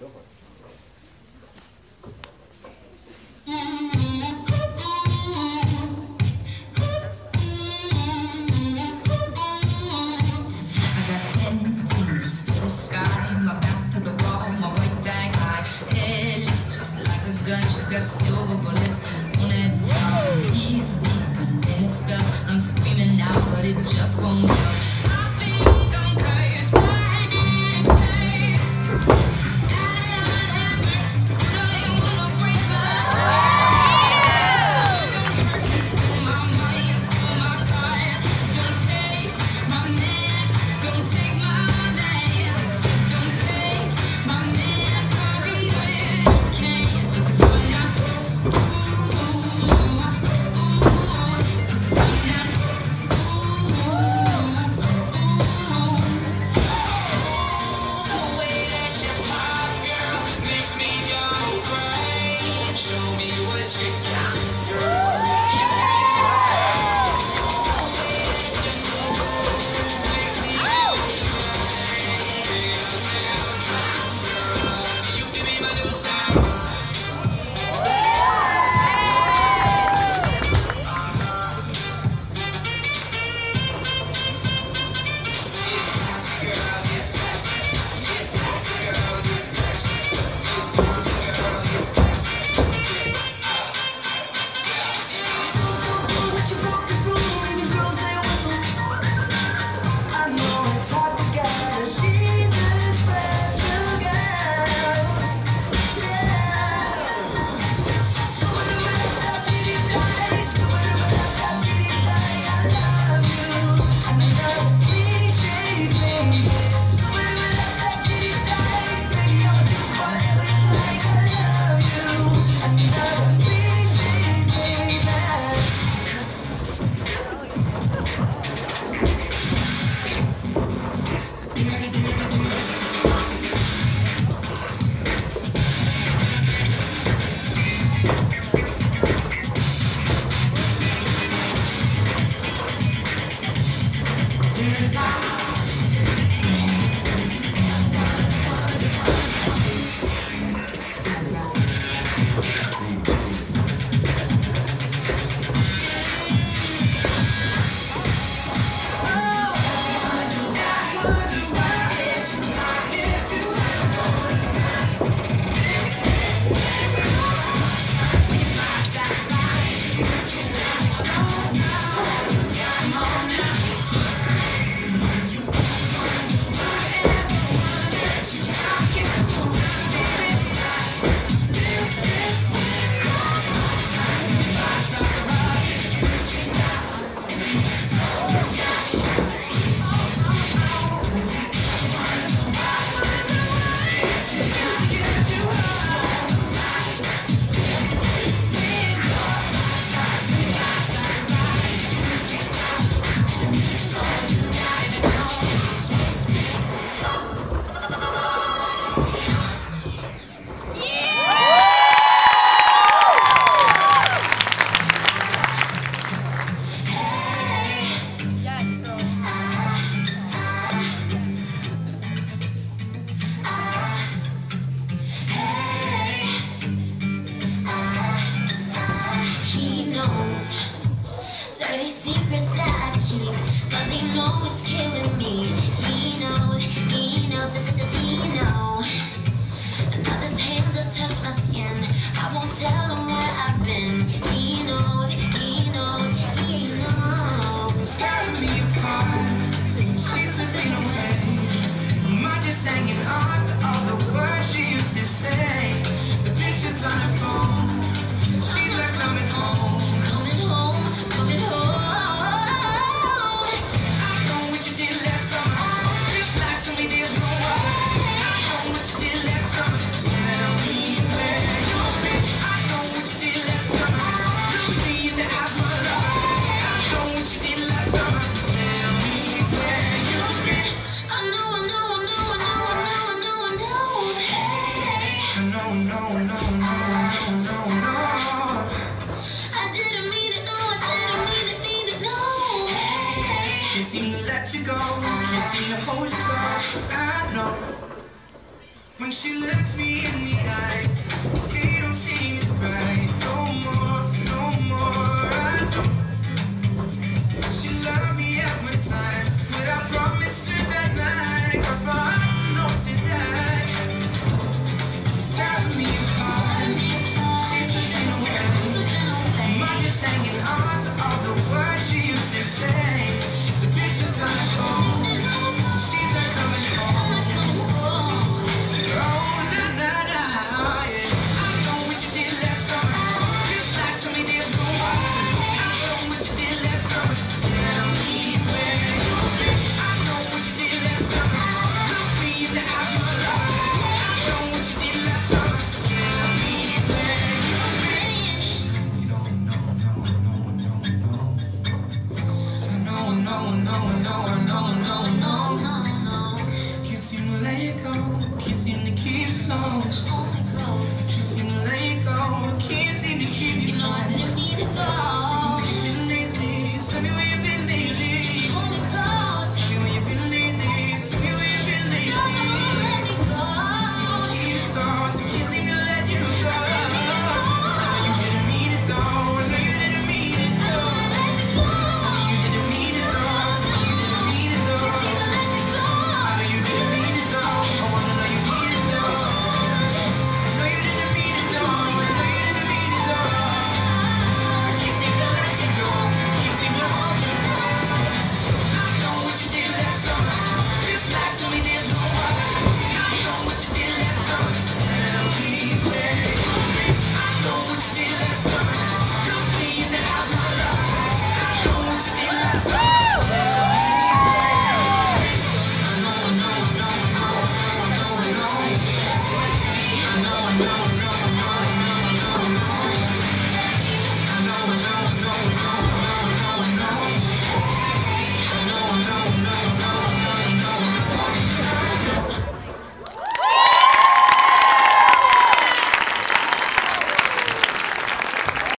I got ten fingers to the sky, my back to the wall, my right bag high. Just like a gun, she's got silver bullets He knows, he knows, does he know? Another's hands have touched my skin. I won't tell him where I've been. seem to let you go, can't seem to hold you close. I know when she looks me in the eyes. Oh close. Can't seem to let go. Can't seem to keep you close.